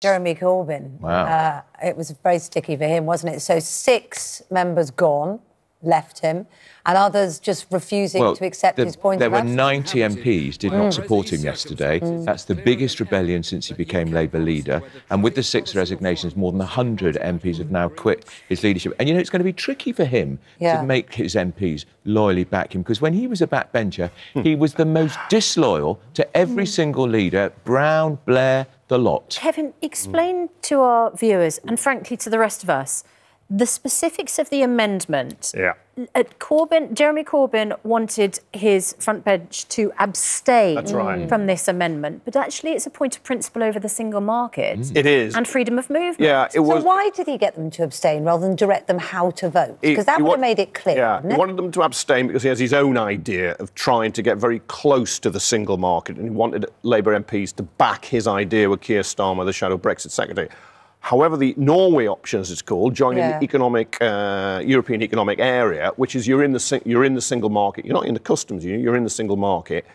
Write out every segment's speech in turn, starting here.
Jeremy Corbyn. Wow. Uh, it was very sticky for him, wasn't it? So six members gone, left him, and others just refusing to accept the- his point there were 90 MPs did not support him yesterday. That's the biggest rebellion since he became Labour leader. And with the six resignations, more than 100 MPs have now quit his leadership. And you know, it's going to be tricky for him Yeah. to make his MPs loyally back him because when he was a backbencher, he was the most disloyal to every single leader Brown, Blair, the lot. Kevin, explain mm. to our viewers and frankly to the rest of us the specifics of the amendment. Yeah. Uh, Corbyn, Jeremy Corbyn wanted his front bench to abstain right. from this amendment, but actually it's a point of principle over the single market It is. and freedom of movement. yeah, it was. So why did he get them to abstain rather than direct them how to vote? Because that would have made it clear. Yeah, he it? wanted them to abstain because he has his own idea of trying to get very close to the single market, and he wanted Labour MPs to back his idea with Keir Starmer, the shadow Brexit secretary. However, the Norway option, as it's called, joining Yeah. the economic uh, European economic area, which is you're in the you're in the single market. You're not in the customs union. You're in the single market.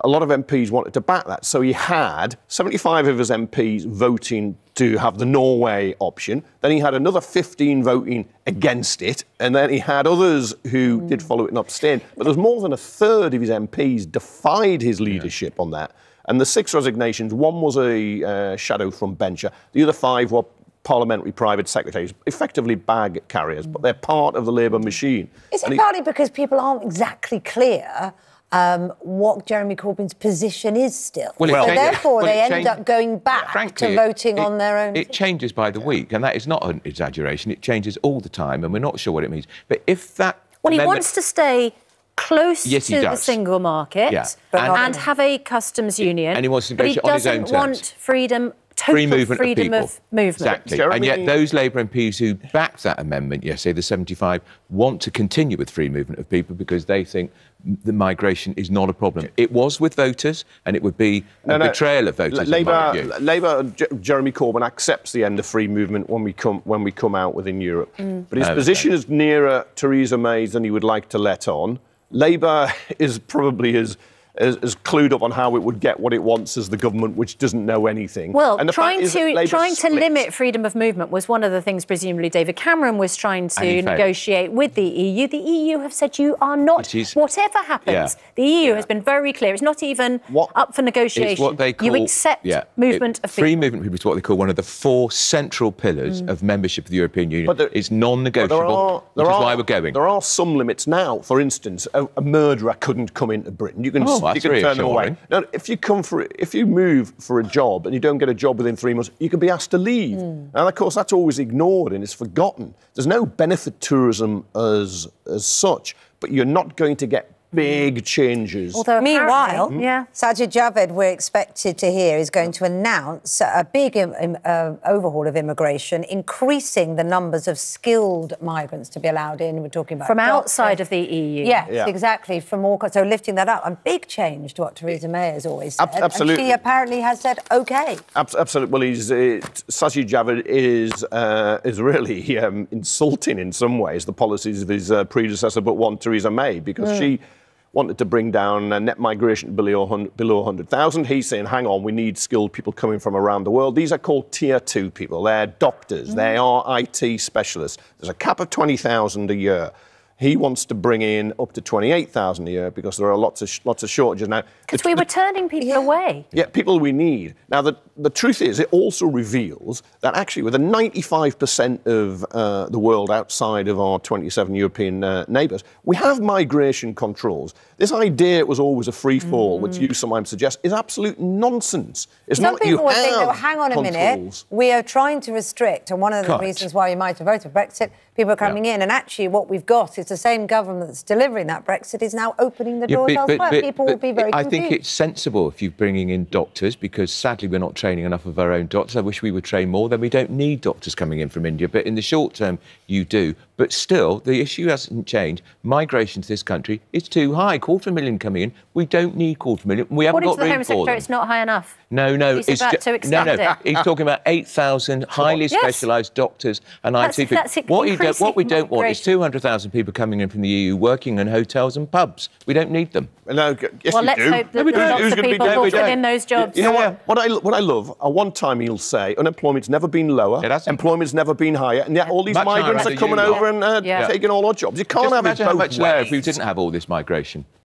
A lot of MPs wanted to back that, so he had 75 of his MPs voting to have the Norway option. Then he had another 15 voting against it, and then he had others who did follow it and abstain. But there's more than a third of his MPs defied his leadership on that. And the six resignations, one was a uh, shadow from Bencher, the other five were parliamentary private secretaries, effectively bag carriers, but they're part of the Labour machine. Is And it partly because people aren't exactly clear um, what Jeremy Corbyn's position is still? Well, so changed- therefore, well, they end up going back Frankly, to voting it- on their own. It changes by the week, and that is not an exaggeration. It changes all the time, and we're not sure what it means. But if that Well, he wants to stay close Yes, he to the single market Yeah. But and, have a customs union. and he wants to but he negotiate on his own doesn't want freedom, total free movement freedom of people. movement. Exactly. Jeremy- And yet those Labour MPs who backed that amendment yesterday, the 75, want to continue with free movement of people because they think the migration is not a problem. It was with voters, and it would be a No, no. betrayal of voters. in Labour, my view. Labour, J- Jeremy Corbyn accepts the end of free movement when we come when we come out within Europe. Mm. But his Okay. position is nearer Theresa May's than he would like to let on. Labour is probably as, as, as clued up on how it would get what it wants as the government, which doesn't know anything. Well, And trying to trying to limit freedom of movement was one of the things presumably David Cameron was trying to And he failed. negotiate with the EU. The EU have said you are not whatever happens. Yeah. The EU has been very clear. It's not even What- up for negotiation. What they call you accept yeah, movement it- of free people. movement of people is what they call one of the four central pillars mm. of membership of the European Union. But there- it's non-negotiable, there are, there which are, is why we're going. There are some limits now. For instance, a, a murderer couldn't come into Britain. You can, Oh, you can turn them away. Now, if you come for, if you move for a job and you don't get a job within three months, you can be asked to leave. Hmm. And of course, that's always ignored and it's forgotten. There's no benefit tourism as as such, but you're not going to get big changes. Although Meanwhile, yeah. Sajid Javid, we're expected to hear, is going to announce a big im- im- uh, overhaul of immigration, increasing the numbers of skilled migrants to be allowed in. We're talking about from doctors. outside of the EU. Yes, Yeah. exactly. From all so lifting that up, a big change to what Theresa May has always said. Ab- absolutely. And she apparently has said okay. Abs- Absolutely. Well, he's, uh, Sajid Javid is uh, is really um, insulting in some ways the policies of his uh, predecessor, but one Theresa May, because she wanted to bring down net migration below below 100,000. He's saying, hang on, we need skilled people coming from around the world. These are called tier two people. They're doctors. They mm-hmm. are IT specialists. There's a cap of 20,000 a year. He wants to bring in up to 28,000 a year because there are lots of sh- lots of shortages now. Because we were turning people away. yeah, people we need. Now, the, the truth is, it also reveals that actually, with a 95% of uh, the world outside of our 27 European uh, neighbours, we have migration controls. This idea it was always a free fall, which you sometimes suggest, is absolute nonsense. It's Some not that you people would think, have that, well, hang on a minute, we are trying to restrict, and one of the Cut. reasons why you might have voted for Brexit, people are coming in, and actually what we've got is the same government that's delivering that Brexit is now opening the Yeah, doors but- but- elsewhere. but- people will be very I confused. think it's sensible if you're bringing in doctors because sadly we're not training enough of our own doctors. I wish we would train more. Then we don't need doctors coming in from India. But in the short term, you do. But still, the issue hasn't changed. Migration to this country is too high. Quarter million coming in. We don't need quarter million. We haven't According got to the room Home for Secretary, them. it's not high enough. No, no, He's it's about to no, no. it. He's talking about 8,000 highly Yes. specialised doctors and That's- IT people. that's what he don't, what we don't want is 200,000 people coming in from the EU working in hotels and pubs. We don't need them. No, yes, Well, you let's do. hope that we don't. lots Who's of gonna be people doing it? We those jobs. You know Yeah, what? What I what I love. At one time, he'll say unemployment's never been lower, It hasn't. employment's never been higher, and yet all these Much migrants are coming you. over and uh, Yeah. taking all our jobs. You can't Just have it imagine both how much lower if we didn't have all this migration.